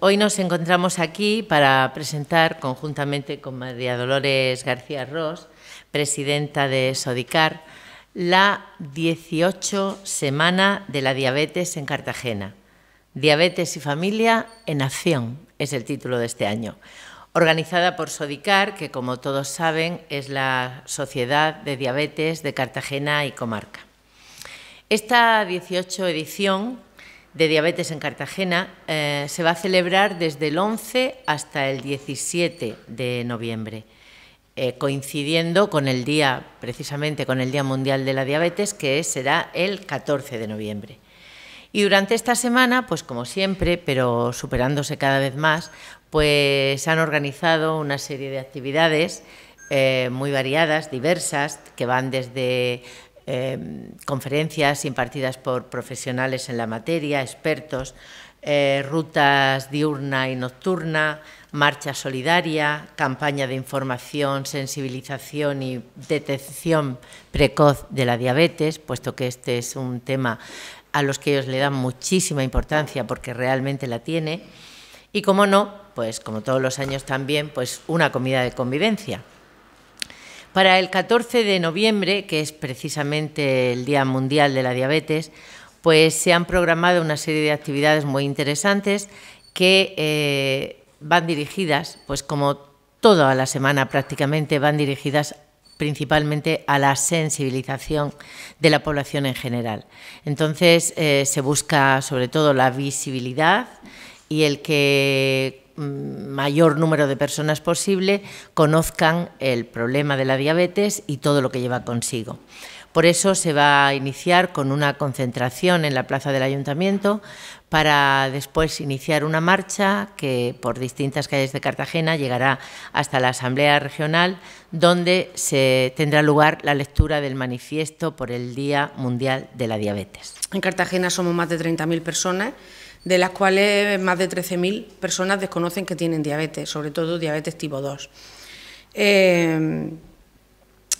hoy nos encontramos aquí para presentar conjuntamente con María Dolores García Ross, presidenta de Sodicar, la 18 Semana de la Diabetes en Cartagena. Diabetes y Familia en Acción es el título de este año. Organizada por Sodicar, que como todos saben es la Sociedad de Diabetes de Cartagena y Comarca. Esta 18 edición de Diabetes en Cartagena eh, se va a celebrar desde el 11 hasta el 17 de noviembre, eh, coincidiendo con el día, precisamente con el Día Mundial de la Diabetes, que será el 14 de noviembre. Y durante esta semana, pues como siempre, pero superándose cada vez más, pues han organizado una serie de actividades eh, muy variadas, diversas, que van desde Em, conferencias impartidas por profesionales en la materia, expertos, eh, rutas diurna y nocturna, marcha solidaria, campaña de información, sensibilización y detección precoz de la diabetes, puesto que este es un tema a los que ellos le dan muchísima importancia porque realmente la tiene. Y como no, pues como todos los años también, pues una comida de convivencia. Para el 14 de noviembre, que es precisamente el Día Mundial de la Diabetes, pues se han programado una serie de actividades muy interesantes que eh, van dirigidas, pues como toda la semana prácticamente, van dirigidas principalmente a la sensibilización de la población en general. Entonces, eh, se busca sobre todo la visibilidad y el que mayor número de personas posible conozcan el problema de la diabetes y todo lo que lleva consigo. Por eso se va a iniciar con una concentración en la plaza del ayuntamiento para después iniciar una marcha que por distintas calles de Cartagena llegará hasta la Asamblea Regional donde se tendrá lugar la lectura del manifiesto por el Día Mundial de la Diabetes. En Cartagena somos más de 30.000 personas de las cuales más de 13.000 personas desconocen que tienen diabetes, sobre todo diabetes tipo 2. Eh,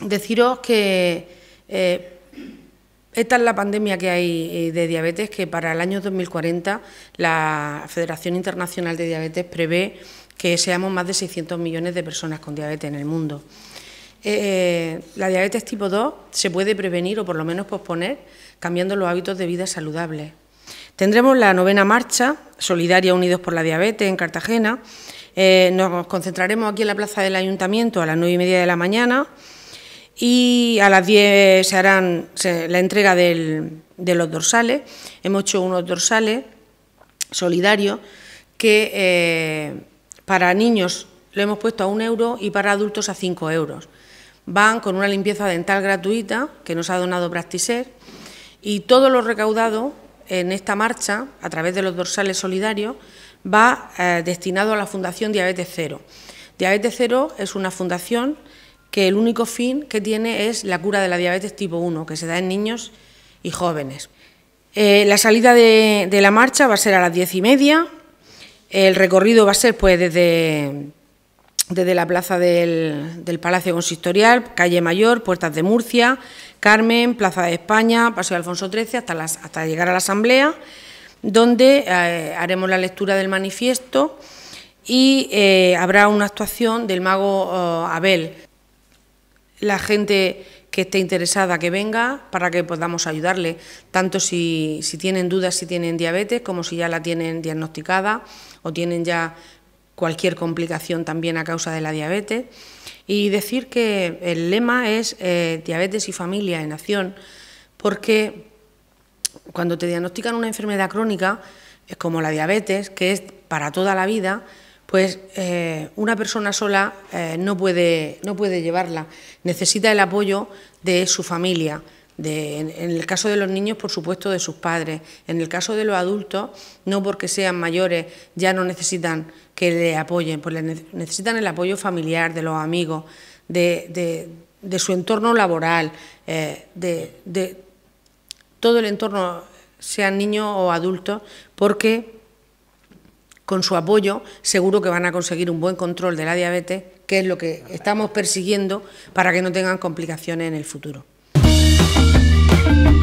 deciros que eh, esta es la pandemia que hay eh, de diabetes, que para el año 2040 la Federación Internacional de Diabetes prevé que seamos más de 600 millones de personas con diabetes en el mundo. la diabetes tipo 2 se puede prevenir o por lo menos posponer cambiando los hábitos de vida saludables. Tendremos la novena marcha solidaria Unidos por la Diabetes en Cartagena. Eh, nos concentraremos aquí en la plaza del Ayuntamiento a las nueve y media de la mañana y a las diez se harán la entrega de los dorsales. Hemos hecho unos dorsales solidarios que eh, para niños lo hemos puesto a un euro y para adultos a cinco euros. Van con una limpieza dental gratuita que nos ha donado Practiser y todo lo recaudado en esta marcha, a través de los dorsales solidarios, va eh, destinado a la Fundación Diabetes Cero. Diabetes Cero es una fundación que el único fin que tiene es la cura de la diabetes tipo 1, que se da en niños y jóvenes. Eh, la salida de, la marcha va a ser a las diez y media, el recorrido va a ser pues desde, desde la plaza del, Palacio Consistorial, calle Mayor, Puertas de Murcia, Carmen, Plaza de España, Paseo Alfonso XIII, hasta, llegar a la Asamblea, donde eh, haremos la lectura del manifiesto y eh, habrá una actuación del mago oh, Abel. La gente que esté interesada que venga para que podamos ayudarle, tanto si tienen dudas si tienen diabetes como si ya la tienen diagnosticada o tienen ya cualquier complicación también a causa de la diabetes. Y decir que el lema es eh, diabetes y familia en acción, porque cuando te diagnostican una enfermedad crónica, como la diabetes, que es para toda la vida, pues eh, una persona sola eh, no, puede, no puede llevarla, necesita el apoyo de su familia en, el caso de los niños, por supuesto, de sus padres. En el caso de los adultos, no porque sean mayores, ya no necesitan que le apoyen, pues necesitan el apoyo familiar, de los amigos, de, su entorno laboral, eh, de, todo el entorno, sean niños o adultos, porque con su apoyo seguro que van a conseguir un buen control de la diabetes, que es lo que estamos persiguiendo para que no tengan complicaciones en el futuro. Thank you.